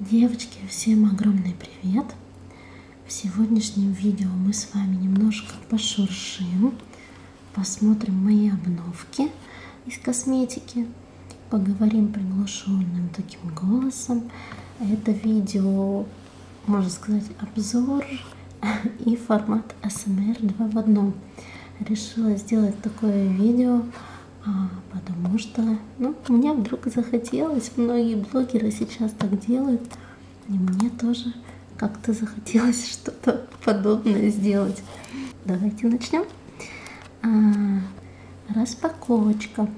Девочки, всем огромный привет! В сегодняшнем видео мы с вами немножко пошуршим, посмотрим мои обновки из косметики, поговорим приглушенным таким голосом. Это видео, можно сказать, обзор и формат ASMR 2 в одном. Решила сделать такое видео, потому что ну, мне вдруг захотелось, многие блогеры сейчас так делают, и мне тоже как-то захотелось что-то подобное сделать. Давайте начнем. А, распаковочка.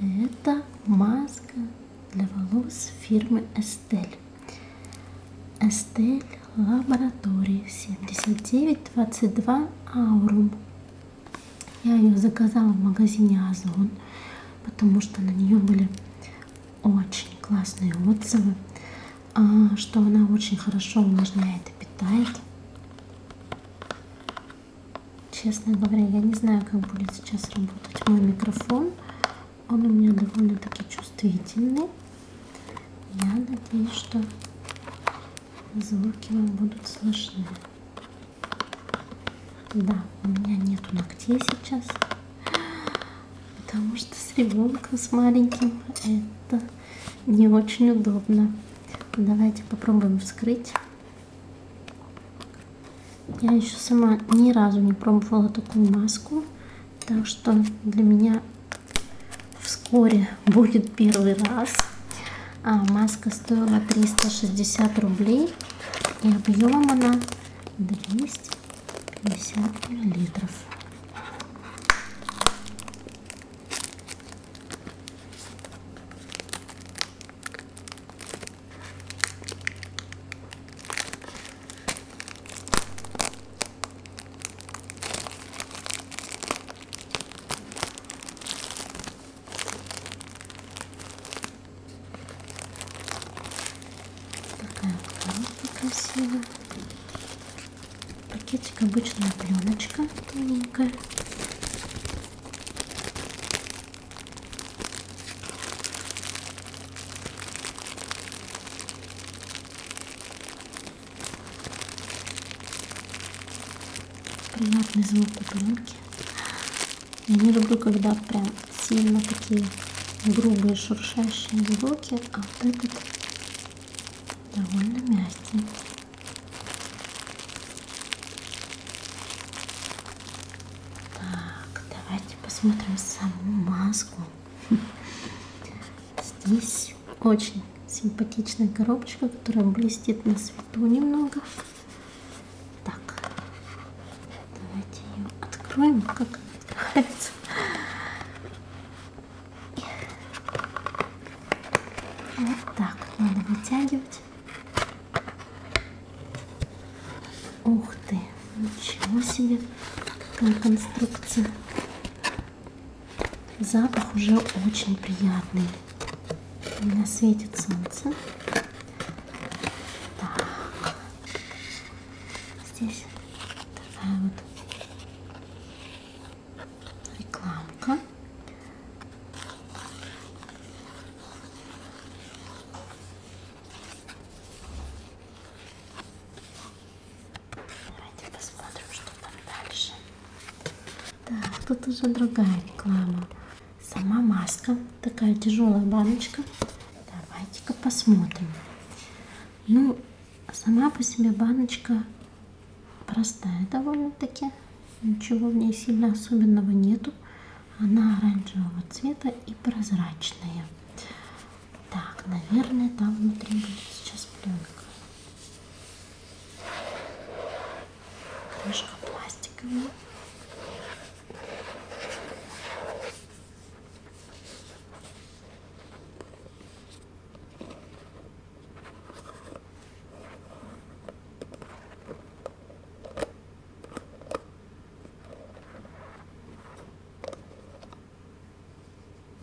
Это маска для волос фирмы Estelle. Estelle Лаборатории 7922 Аурум. Я ее заказала в магазине Озон, потому что на нее были очень классные отзывы, а, что она очень хорошо увлажняет и питает. Честно говоря, я не знаю, как будет сейчас работать мой микрофон. Он у меня довольно-таки чувствительный. Я надеюсь, что звуки вам будут слышны. Да, у меня нету ногтей сейчас, потому что с ребенком, с маленьким, это не очень удобно. Давайте попробуем вскрыть. Я еще сама ни разу не пробовала такую маску, так что для меня вскоре будет первый раз. А маска стоила 360 рублей и объемом она 200 50 миллилитров. Такая пакетик обычная пленочка тоненькая. Приятный звук у пленки. Я не люблю, когда прям сильно такие грубые шуршащие звуки, а вот этот довольно мягкий. Посмотрим саму маску. Здесь очень симпатичная коробочка, которая блестит на свету немного. Так, давайте ее откроем, как она открывается. Вот так надо вытягивать. Ух ты, ничего себе, какая конструкция. Очень приятный. У меня светит солнце. Так. Здесь такая вот рекламка. Давайте посмотрим, что там дальше. Так, тут уже другая реклама. Маска, такая тяжелая баночка. Давайте-ка посмотрим. Ну, сама по себе баночка простая довольно-таки. Ничего в ней сильно особенного нету. Она оранжевого цвета и прозрачная. Так, наверное, там внутри будет сейчас пленка. Крышка пластиковая.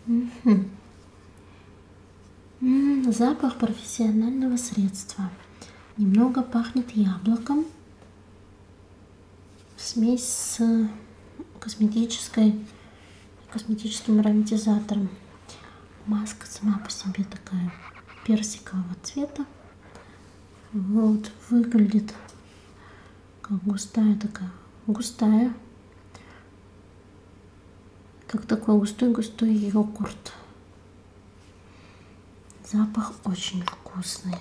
Угу. Запах профессионального средства. Немного пахнет яблоком. Смесь с косметической, косметическим ароматизатором. Маска сама по себе такая персикового цвета. Вот выглядит как густая такая, густая, как такой густой-густой йогурт. Запах очень вкусный.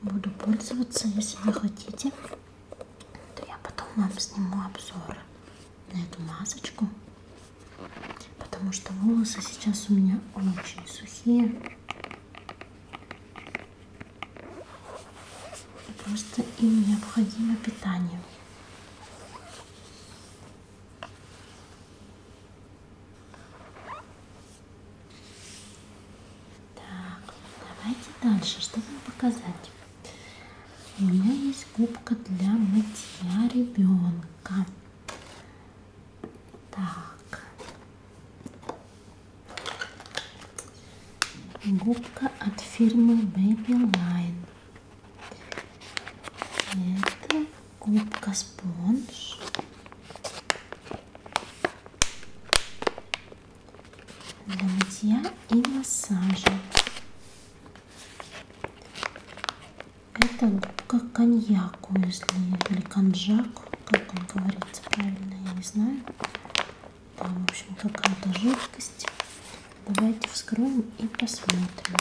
Буду пользоваться, если вы хотите, то я потом вам сниму обзор на эту масочку, потому что волосы сейчас у меня очень сухие. И просто им необходимо питание. Так, давайте дальше. Что вам показать? У меня есть губка для мытья ребенка. Так. Губка от фирмы Babyline. Это губка спонж. Для мытья и массажа. Это губка к коньяку, если или конжаку, как он говорится правильно, я не знаю. Там, в общем, какая-то жидкость. Давайте вскроем и посмотрим.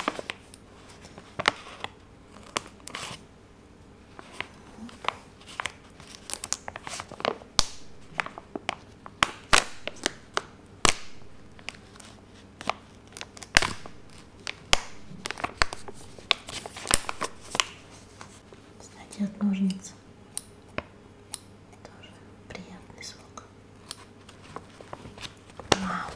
Кстати, от ножниц тоже приятный звук. Вау.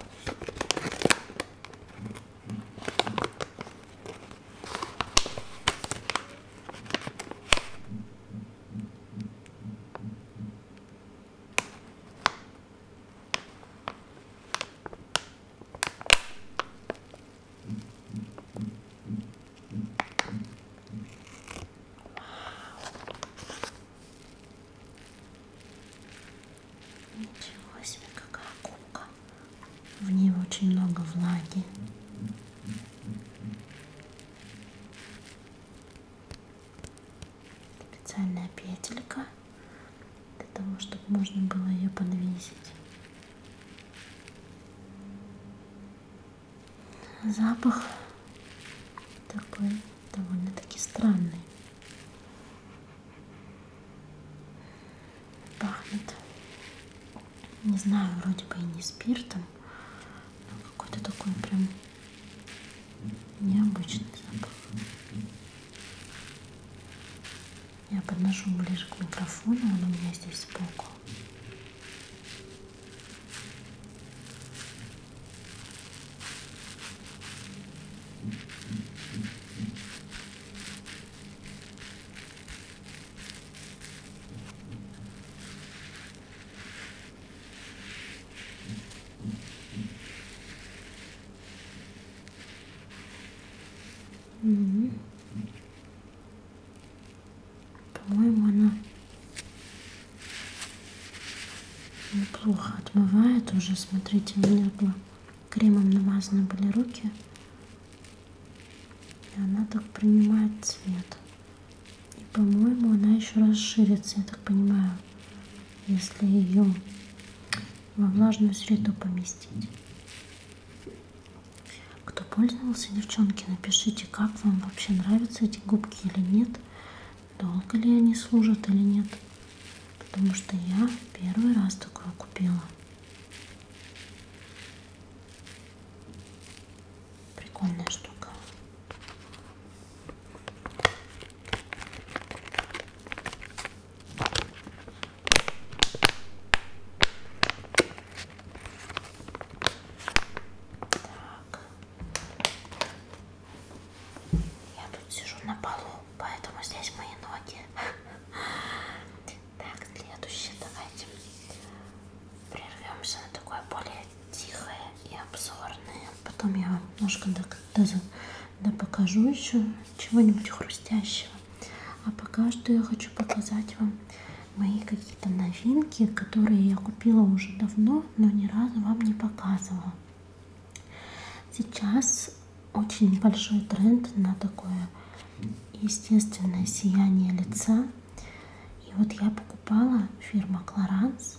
Ничего себе, какая губка. В ней очень много влаги. Специальная петелька для того, чтобы можно было ее подвесить. Запах такой довольно-таки странный. Пахнет, не знаю, вроде бы и не спиртом, но какой-то такой прям необычный запах. Я подношу ближе к микрофону, он у меня здесь сбоку. Мгм. По-моему, она неплохо отмывает уже. Смотрите, у меня было кремом намазаны были руки. И она так принимает цвет. И, по-моему, она еще расширится, я так понимаю, если ее во влажную среду поместить. Пользовался, девчонки, напишите, как вам вообще нравятся эти губки или нет. Долго ли они служат или нет. Потому что я первый раз такое купила. Прикольная штука. Так. Я тут сижу на полу, поэтому здесь мои ноги. Так, следующее давайте прервемся на такое более тихое и обзорное. Потом я вам немножко да, да, да покажу еще чего-нибудь хрустящего. А пока что я хочу показать вам мои какие-то новинки, которые я купила уже давно, но ни разу вам не показывала. Сейчас очень большой тренд на такое естественное сияние лица. И вот я покупала фирма Clarins.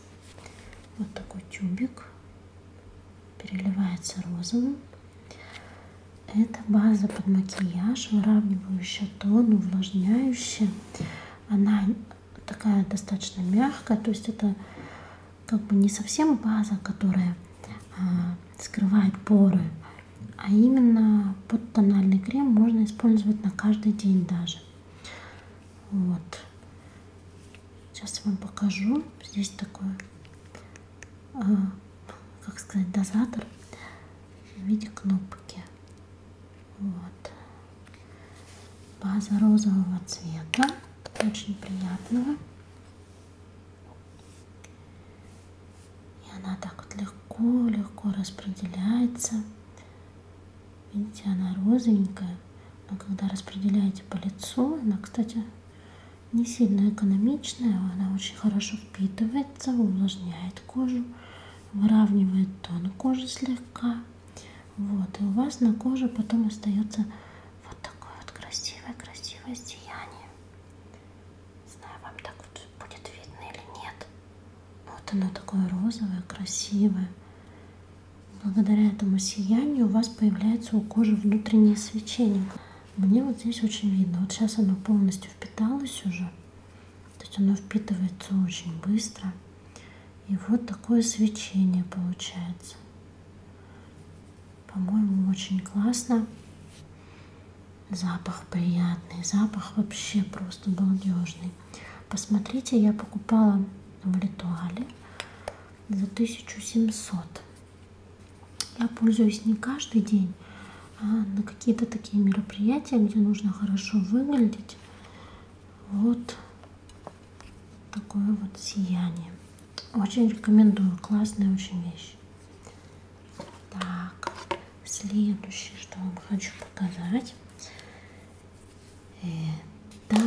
Вот такой тюбик. Переливается розовым. Это база под макияж, выравнивающая тон, увлажняющая. Она такая достаточно мягкая, то есть это как бы не совсем база, которая а, скрывает поры, а именно под тональный крем можно использовать на каждый день даже. Вот. Сейчас я вам покажу. Здесь такой, а, как сказать, дозатор в виде кнопки. Вот. База розового цвета, очень приятного. И она так вот легко-легко распределяется. Видите, она розовенькая, но когда распределяете по лицу, она, кстати, не сильно экономичная, она очень хорошо впитывается, увлажняет кожу, выравнивает тон кожи слегка. Вот, и у вас на коже потом остается вот такое вот красивое-красивое сияние. Знаю, вам так вот будет видно или нет. Вот оно такое розовое, красивое. Благодаря этому сиянию у вас появляется у кожи внутреннее свечение. Мне вот здесь очень видно. Вот сейчас оно полностью впиталось уже. То есть оно впитывается очень быстро. И вот такое свечение получается. По-моему, очень классно. Запах приятный, запах вообще просто балдежный. Посмотрите, я покупала в Литуале за 1700. Я пользуюсь не каждый день, а на какие-то такие мероприятия, где нужно хорошо выглядеть. Вот такое вот сияние. Очень рекомендую, классная очень вещь. Следующее, что вам хочу показать, это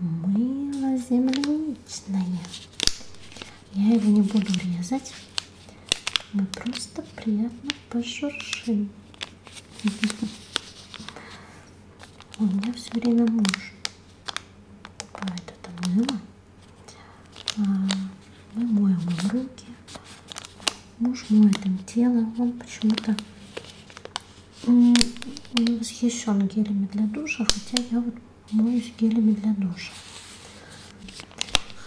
мыло земляничное. Я его не буду резать, мы просто приятно пошуршим. У меня все время муж покупает это мыло. А, мы моем им руки. Муж моет им тело. Он почему-то не восхищен гелями для душа, хотя я вот моюсь гелями для душа.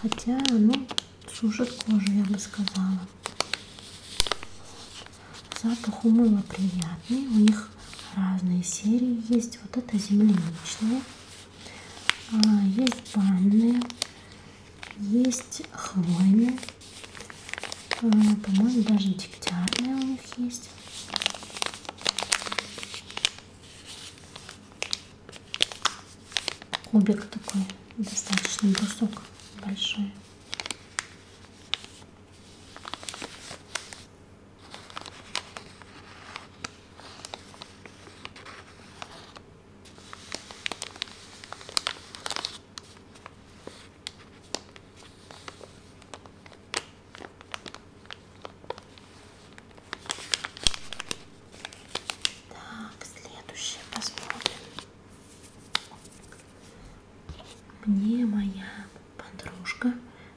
Хотя оно сушит кожу, я бы сказала. Запах у мыла приятный. У них разные серии есть. Вот это земляничные. А, есть банные. Есть хвойные. А, По-моему, даже дегтярные у них есть. Кубик такой, достаточно брусок большой. Так, следующее посмотрим. Мне моя подружка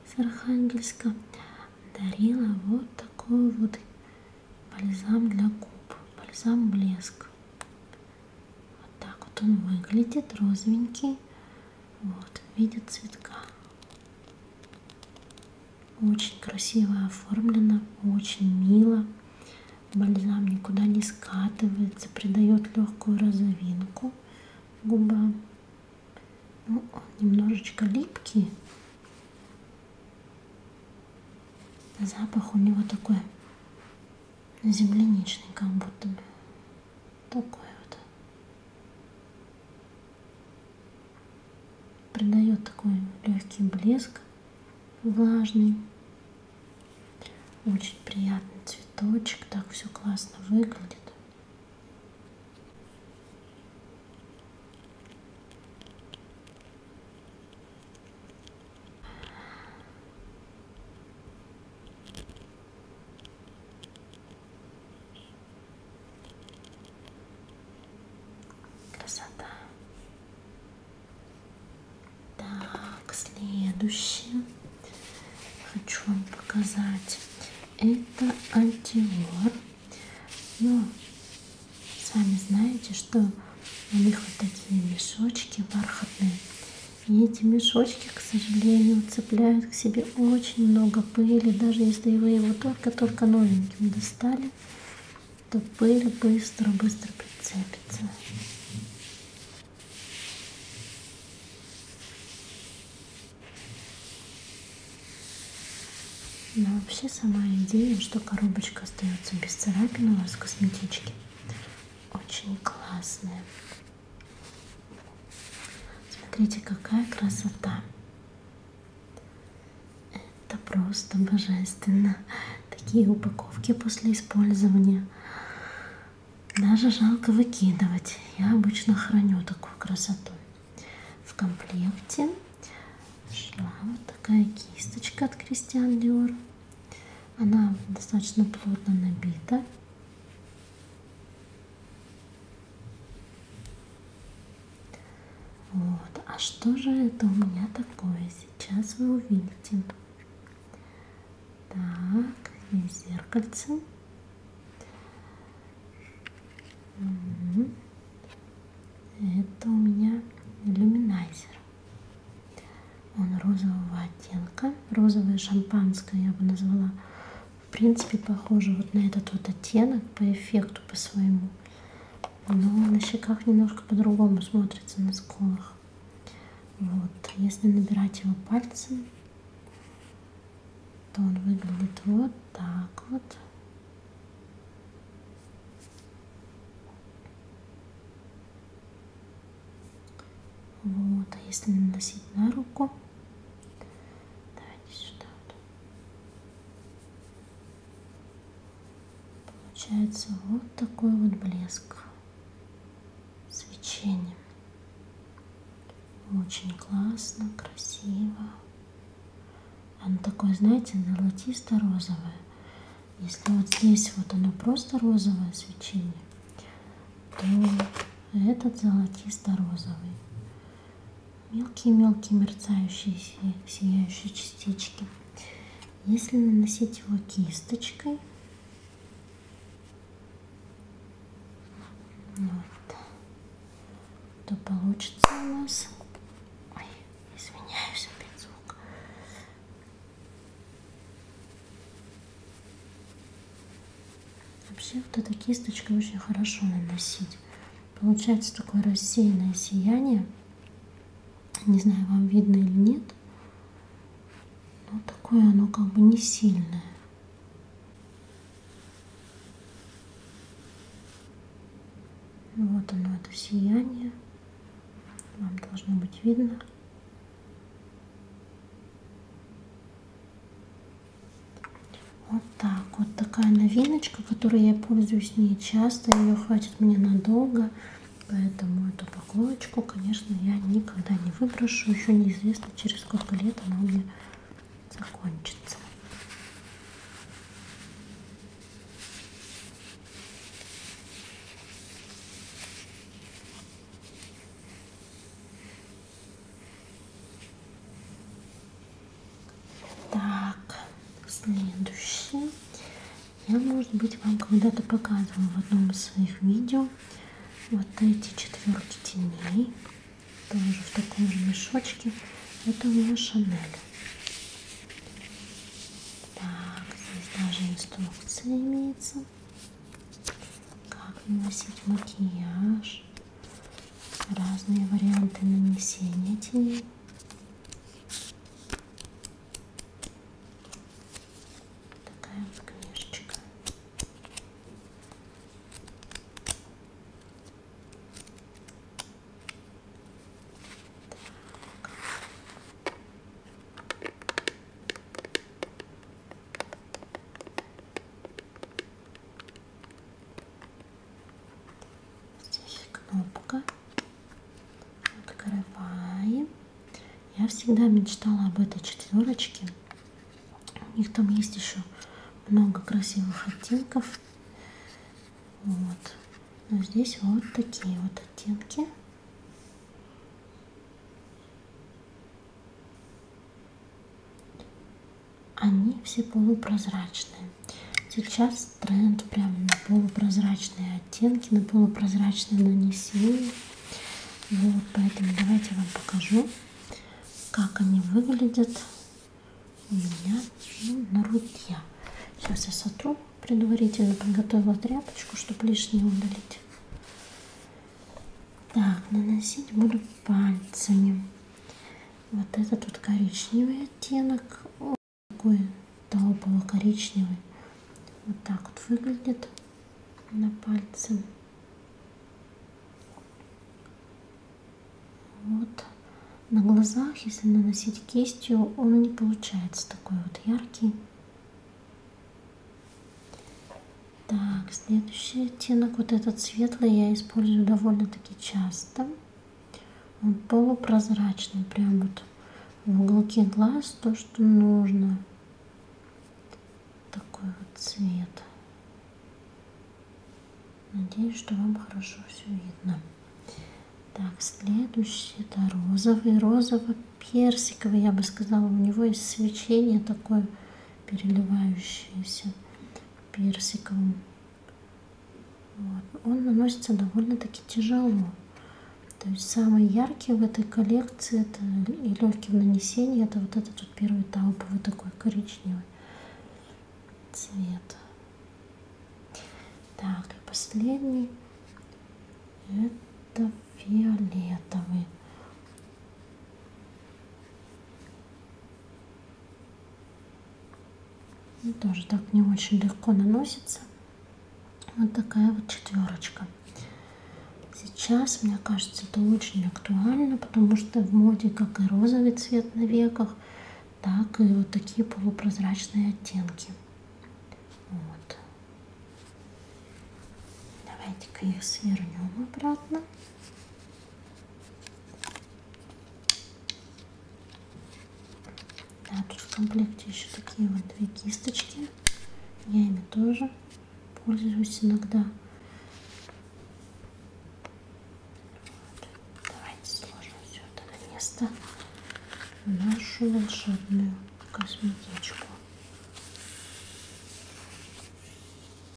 с Архангельска дарила вот такой вот бальзам для губ. Бальзам блеск. Вот так вот он выглядит, розовенький. Вот, в виде цветка. Очень красиво оформлено, очень мило. Бальзам никуда не скатывается, придает легкую розовинку губам. Ну, он немножечко липкий. Запах у него такой земляничный, как будто бы. Такой вот. Придает такой легкий блеск, влажный. Очень приятный цветочек, так все классно выглядит. Красота. Следующее хочу вам показать. Это антиор. Но сами знаете, что у них вот такие мешочки бархатные. И эти мешочки, к сожалению, цепляют к себе очень много пыли. Даже если вы его только-только новеньким достали, то пыль быстро-быстро прицепится. Но вообще сама идея, что коробочка остается без царапин у вас косметички, очень классная. Смотрите, какая красота. Это просто божественно. Такие упаковки после использования. Даже жалко выкидывать. Я обычно храню такую красоту. В комплекте шла вот такая кисточка от Кристиан Диор. Она достаточно плотно набита. Вот. А что же это у меня такое? Сейчас вы увидите. Так, здесь зеркальце. Это у меня иллюминайзер. Он розового оттенка. Розовое шампанское я бы назвала. В принципе, похоже вот на этот вот оттенок по эффекту, по своему. Но на щеках немножко по-другому смотрится на скулах. Вот. Если набирать его пальцем, то он выглядит вот так вот. Вот, а если наносить на руку, давайте сюда вот. Получается вот такой вот блеск, свечение. Очень классно, красиво. Оно такое, знаете, золотисто-розовое. Если вот здесь вот оно просто розовое свечение, то этот золотисто-розовый мелкие-мелкие мерцающие сияющие частички. Если наносить его кисточкой, вот, то получится у нас... Ой, извиняюсь, опять звук. Вообще вот эта кисточка очень хорошо наносить. Получается такое рассеянное сияние. Не знаю, вам видно или нет. Но такое оно как бы не сильное. Вот оно, это сияние. Вам должно быть видно. Вот так. Вот такая новиночка, которой я пользуюсь не часто. Ее хватит мне надолго. Поэтому эту упаковочку, конечно, я никогда не выброшу. Еще неизвестно, через сколько лет она у меня закончится. Так, следующий. Я, может быть, вам когда-то показывала в одном из своих видео вот эти четверки теней тоже в таком же мешочке. Это у меня Шанель. Так здесь даже инструкция имеется как наносить макияж. Разные варианты нанесения теней четверочке. У них там есть еще много красивых оттенков. Вот. Но здесь вот такие вот оттенки. они все полупрозрачные. Сейчас тренд прям на полупрозрачные оттенки, на полупрозрачное нанесение. Вот, поэтому давайте я вам покажу, как они выглядят у меня ну, на руке. Сейчас я сотру, предварительно подготовила тряпочку, чтобы лишнее удалить. Так, наносить буду пальцами. Вот этот вот коричневый оттенок, вот такой талпово-коричневый. Вот так вот выглядит на пальце. Вот на глазах, если наносить кистью, он не получается такой вот яркий. Так, следующий оттенок, вот этот светлый, я использую довольно-таки часто. Он полупрозрачный, прям вот в уголке глаз то, что нужно. Такой вот цвет. Надеюсь, что вам хорошо все видно. Так, следующий это розовый, розово-персиковый, я бы сказала. У него есть свечение такое переливающееся персиковым. Вот. Он наносится довольно-таки тяжело. То есть самый яркий в этой коллекции это и легкий в нанесении это вот этот вот первый тауповый такой коричневый цвет. Так, и последний это фиолетовый. И тоже так не очень легко наносится. Вот такая вот четверочка. Сейчас, мне кажется, это очень актуально, потому что в моде как и розовый цвет на веках, так и вот такие полупрозрачные оттенки. Вот. Давайте-ка их свернем обратно. Да, тут в комплекте еще такие вот две кисточки. Я ими тоже пользуюсь иногда. Вот. Давайте сложим все это на место. Нашу волшебную косметичку.